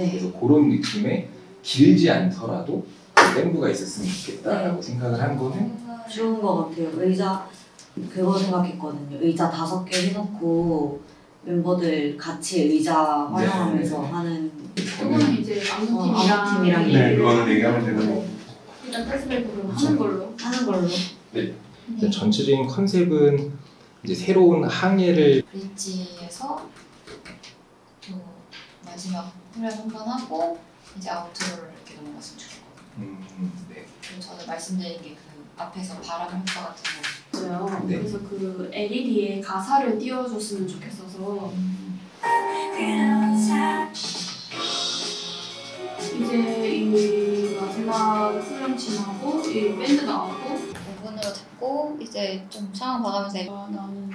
네. 그래서 그런 느낌의 길지 않더라도 댐브가 있었으면 좋겠다라고 생각을 한 거는 좋은 것 같아요. 의자 그거 생각했거든요. 의자 다섯 개 해놓고 멤버들 같이 의자 활용하면서 네. 하는 그거는 이제 어, 안무팀이랑 안무팀이랑 네, 얘기를 그거는 얘기하면 되는 거고. 일단 패스백으로 하는 걸로. 하는 걸로. 근데 전체적인 컨셉은 이제 새로운 항해를 브릿지에서 또 마지막 후렴 한번 하고 이제 아우트로를 이렇게 넘어갔으면 좋겠거든요. 음, 네. 그리고 저는 말씀드린 게 그 앞에서 바람 효과 같은 거 있어요. 네. 그래서 그 LED에 가사를 띄워줬으면 좋겠어서 이제 이 마지막 후렴 지나고 이 밴드 나오고 5분으로 잡고 이제 좀 상황 봐가면서 아, 나는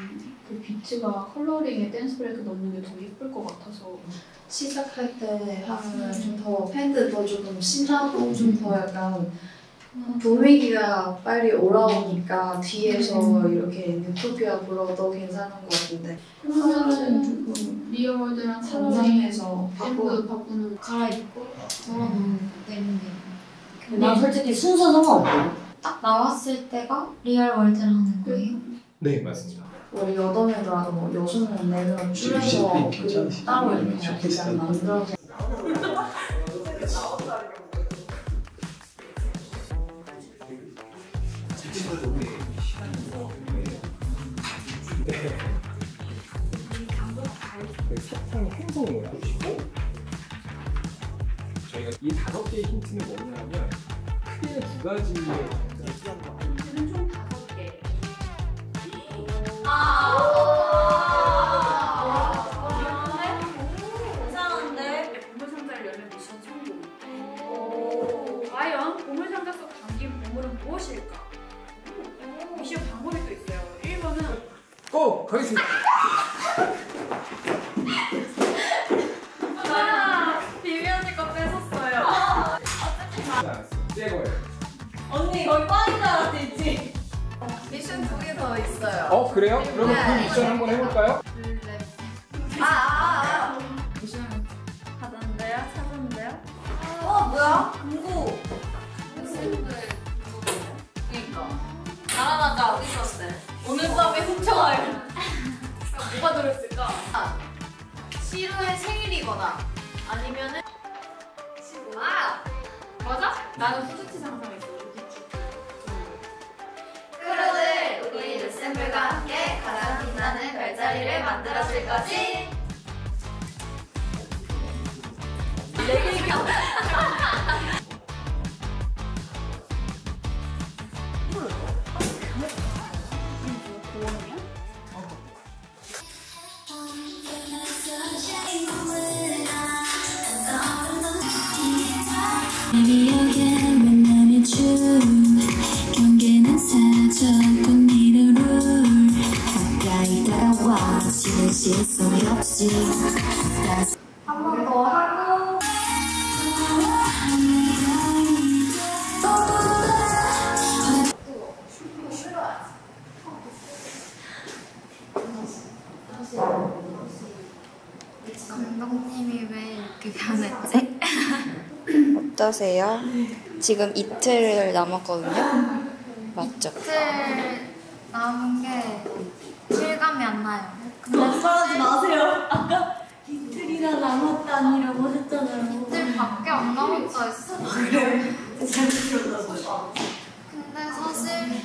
그 비트가 Colouring에 dance break 넣는 게 더 예쁠 것 같아서. 시작할 때 하면 좀더 팬들도 조금 신나고 좀 더 약간 분위기가 빨리 올라오니까 뒤에서 이렇게 Newtopia 불러도 괜찮은 것 같은데. 그러면은 조금 Real World랑 단장에서 바꾸 바꾸는 갈아입고? 돌아오는 되는 게난 솔직히 순서 상관없고 딱 나왔을 때가 Real World를 하는 거예요. 네 맞습니다. 우리 여덟 명이라도 뭐 여섯 명, 네명 줄여서 그 따로 이렇게 약간 만들어서. 그 사탕 행성 모양이고 저희가 이 다섯 개의 힌트는 뭐냐면 크게 두 가지의 고! 가겠습니다. 아, 비비 언니 거 뺏었어요. 새 거예요. 언니 거기 빠진 줄 알았지? 미션 두 개 더 있어요. 어 그래요? 그러면 그 미션 한번 해볼까요? 아아아 하던데요? 찾았는데요? 어 뭐야? 금고. 그니까. 나라나가 어디 있었대? 오늘 밤에 훔쳐가요. 시루의 생일이거나 아니면은 아! 맞아? 나는 후드티 상상했어. 후드티. 크루들 우리 루셈블과 함께 가장 빛나는 별자리를 만들어줄 거지? 기억 시선이 없이 한번 더 하고 감독님이 왜 이렇게 변했지? 어떠세요? 지금 이틀 남았거든요. 맞죠? 이틀 남은 게 실감이 안 나요. 걱정하지 마세요. 아까 이틀이나 남았다니라고 했잖아요. 이틀 밖에 안 남았다 했어. 그래? 잘못 들었다고요. 근데 사실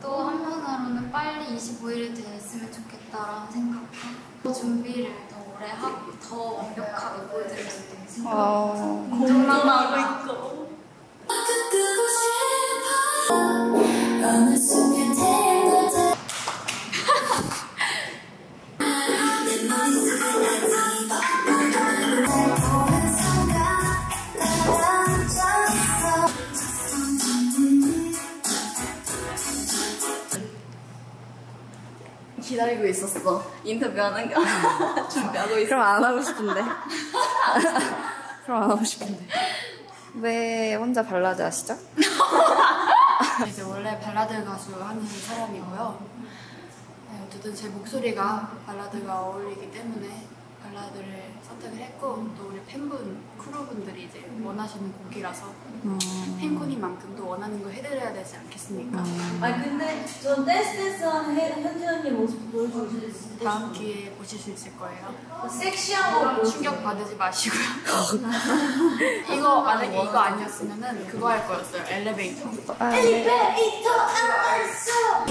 또 한편으로는 빨리 25일이 됐으면 좋겠다라는 생각과 준비를 더 오래 하고 더 완벽하게 보여드릴 수 있는 생각. 공감하고 있고. 기다리고 있었어. 인터뷰하는 거 준비하고 있어. 그럼 안 하고 싶은데. 그럼 안 하고 싶은데. 왜 혼자 발라드 하시죠? 이제 원래 발라드 가수 하는 사람이고요. 네, 어쨌든 제 목소리가 발라드가 어울리기 때문에 발라드를 선택을 했고 또 우리 팬분, 크루분 팬분들이 이제 원하시는 곡이라서 음. fancon이니만큼 또 원하는 걸 해드려야 되지 않겠습니까? 아니 근데 전 댄스 댄스 하는 혜- 현지 언니 모습 보여주고 싶어요. 다음 기회에 보실 수 있을 거예요. 섹시한 거 충격 받으지 마시고요. 이거 만약에 이거 아니었으면은 그거 할 거였어요. 엘리베이터. 아, 네. 엘리베이터 안에서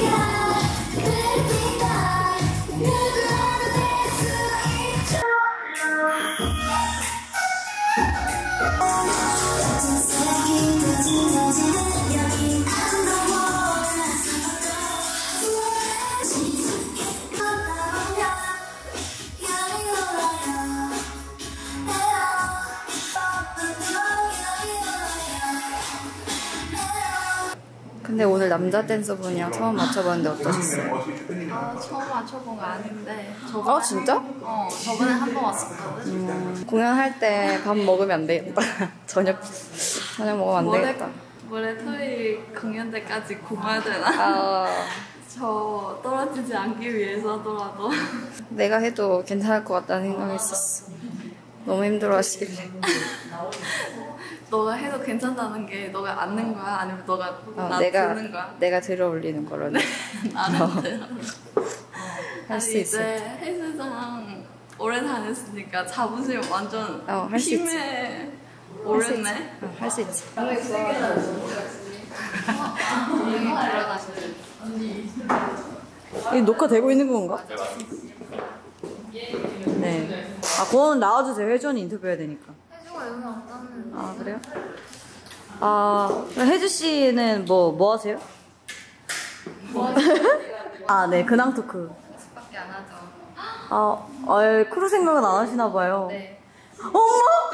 근데 오늘 남자 댄서분이랑 처음 맞춰봤는데 어떠셨어요? 아, 처음 맞춰본 거 아닌데. 저번에 어, 진짜? 한- 어, 저번에 한 번 왔었거든. 음, 공연할 때 밥 먹으면 안 되겠다. 저녁 저녁 먹으면 안 모레, 되겠다. 모레 토요일 공연 때까지 공아야 되나? 아, 저 떨어지지 않기 위해서더라도. 내가 해도 괜찮을 것 같다는 생각했었어. 너무 힘들어 하시길래. 너가 해도 괜찮다는 게 너가 앉는 거야? 아니면 너가 어, 나 내가 드는 거야? 내가 들어 올리는 거로는 나는 들어. 할수 아니, 있어. 이제 헬스장 오래 다녔으니까 자부심 완전 어, 할수 있지. 힘에 오르네. 할수 있지. 이 녹화되고 있는 건가? 네. 아, 그거는 나와주세요. 혜주언니 인터뷰해야 되니까. 혜주가 여기 왔다는 아, 그래요? 아, 그럼 혜주 씨는 뭐, 뭐 하세요? 아, 네. 근황 talk. 밖에 안 하죠. 아, 아, 크루 생각은 안 하시나 봐요. 네. 어머!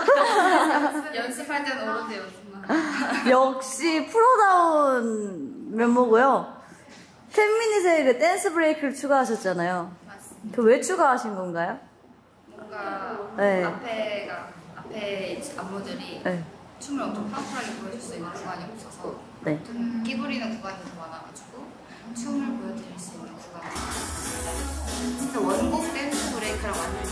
연습할 때는 오르세요, 연습만. 역시 프로다운 면모고요. 10 Minutes에 dance break를 추가하셨잖아요. 맞습니다. 그 왜 추가하신 건가요? 뭔가 네. 앞에가 앞에 안무들이 네. 춤을 엄청 powerful하게 보여줄 수 있는 구간이 없어서 네. 좀 끼부리는 구간이 더 많아가지고 춤을 보여드릴 수 있는 구간이 진짜 원곡 댄스 브레이크랑 완전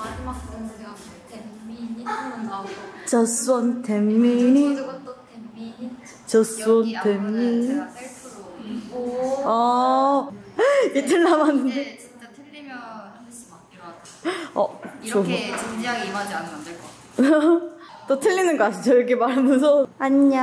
마지막 댄스가 10미니트는 나오고 Just want 10 minutes. 그리고 또 10미니트 Just want 여기 10 안무는 minutes. 제가 셀프로 오 어, 이틀 남았는데. 근데 진짜 틀리면 한 대씩 맞기로 하죠 어. 이렇게 진지하게 임하지 않으면 안 될 것 같아요 또 틀리는 거 아시죠? 이렇게 말하면 무서워. 안녕.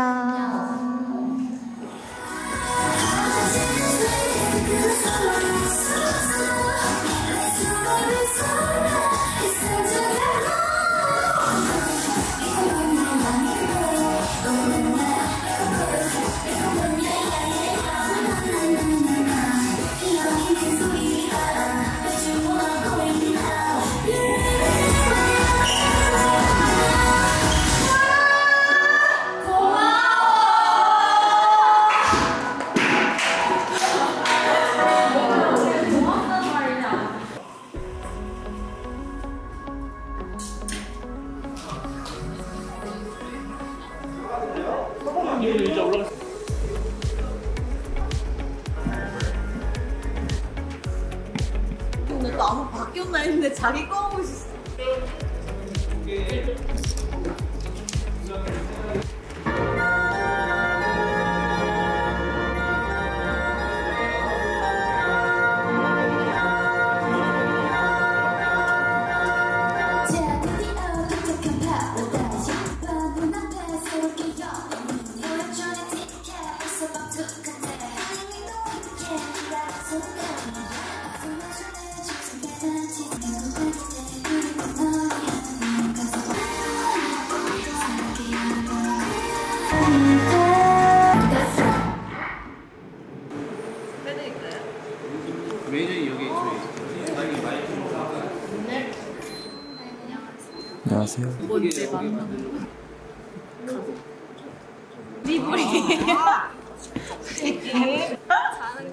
뭔지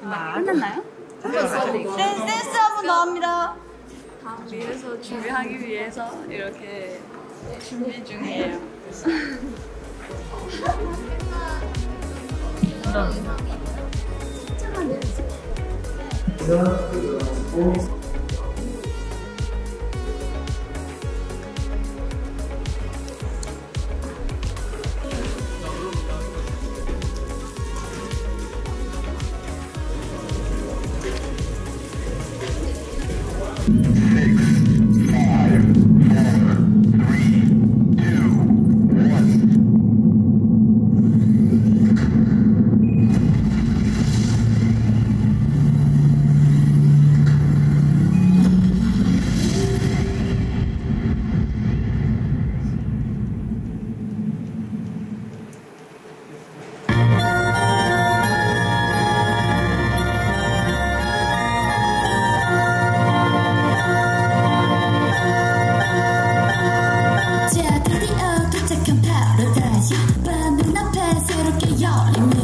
만나. 댄스 한번더 합니다. 다음 위해서 준비하기 위해서 이렇게 준비 중이에요. 어, 好灵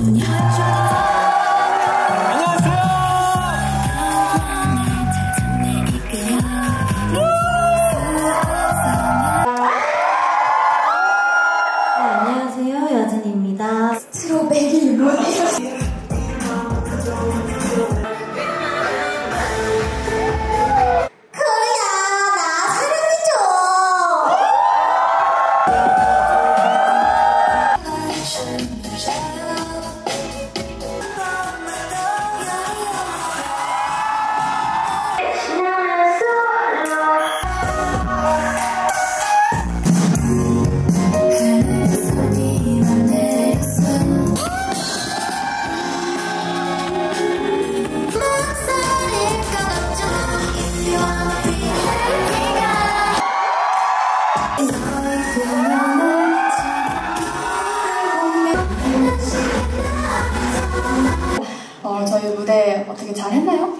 저희 무대 어떻게 잘 했나요?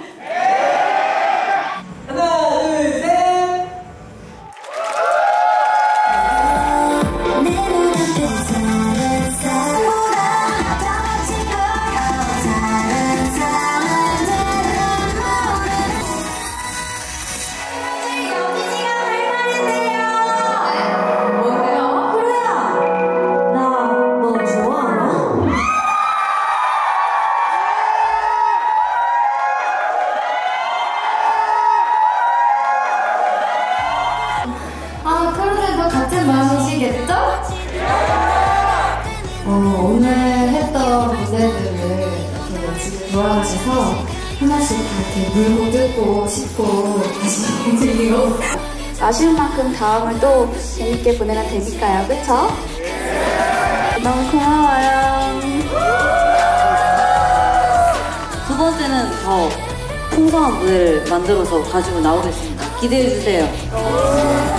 같은 마음이시겠죠? 어, 오늘 했던 무대들을 이렇게 지금 돌아가셔서 하나씩 다 이렇게 물고 뜯고 씻고 다시 움직이고 아쉬운 만큼 다음을 또 재밌게 보내면 되니까요. 그쵸? 너무 고마워요. 두 번째는 더 풍성한 무대를 만들어서 가지고 나오겠습니다. 기대해 주세요.